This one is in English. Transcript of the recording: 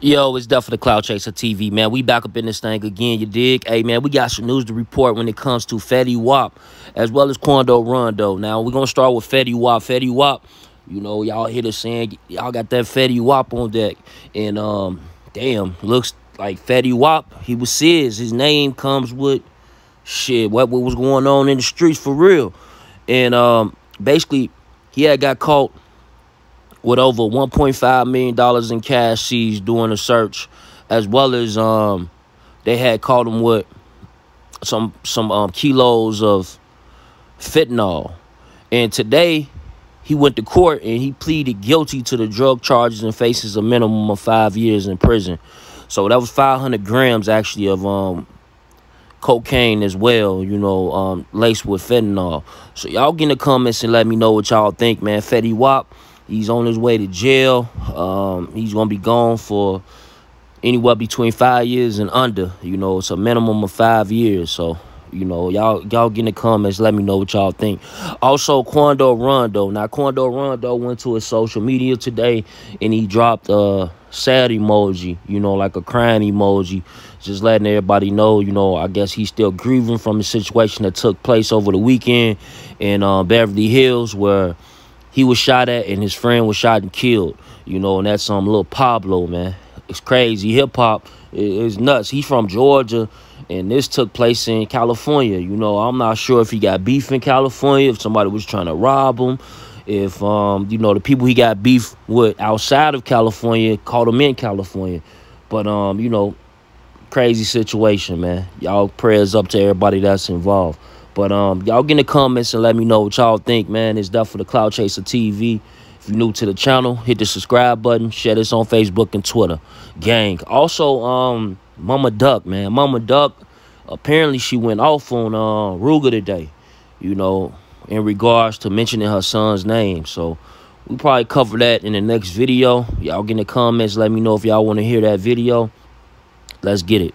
Yo, it's Death of the Clout Chaser TV, man. We back up in this thing again, you dig? Hey, man, we got some news to report when it comes to Fetty Wap as well as Quando Rondo. Now, we're going to start with Fetty Wap. Fetty Wap, you know, y'all hear the saying, y'all got that Fetty Wap on deck. And, um, damn, looks like Fetty Wap, he was Sis. His name comes with, shit, what, what was going on in the streets for real. And, um, basically, he had got caught with over $1.5 million in cash seized during the search, as well as um, they had caught him with some some um, kilos of fentanyl. And today, he went to court and he pleaded guilty to the drug charges and faces a minimum of five years in prison. So that was 500 grams, actually, of um, cocaine as well, you know, um, laced with fentanyl. So y'all get in the comments and let me know what y'all think, man. Fetty Wap He's on his way to jail. Um, he's going to be gone for anywhere between five years and under. You know, it's a minimum of five years. So, you know, y'all y'all get in the comments. Let me know what y'all think. Also, Quando Rondo. Now, Quando Rondo went to his social media today and he dropped a sad emoji, you know, like a crying emoji. Just letting everybody know, you know, I guess he's still grieving from the situation that took place over the weekend in uh, Beverly Hills where he was shot at and his friend was shot and killed. You know, and that's um Lul Pablo, man. It's crazy. Hip hop is nuts. He's from Georgia, and this took place in California. You know, I'm not sure if he got beef in California, if somebody was trying to rob him, if um you know the people he got beef with outside of California caught him in California. But um you know, crazy situation, man. Y'all prayers up to everybody that's involved. But um, y'all get in the comments and let me know what y'all think, man. It's Death of the Clout Chaser TV. If you're new to the channel, hit the subscribe button. Share this on Facebook and Twitter. Gang. Also, um, Mama Duck, man. Mama Duck, apparently she went off on uh, Ruger today, you know, in regards to mentioning her son's name. So we probably cover that in the next video. Y'all get in the comments. Let me know if y'all want to hear that video. Let's get it.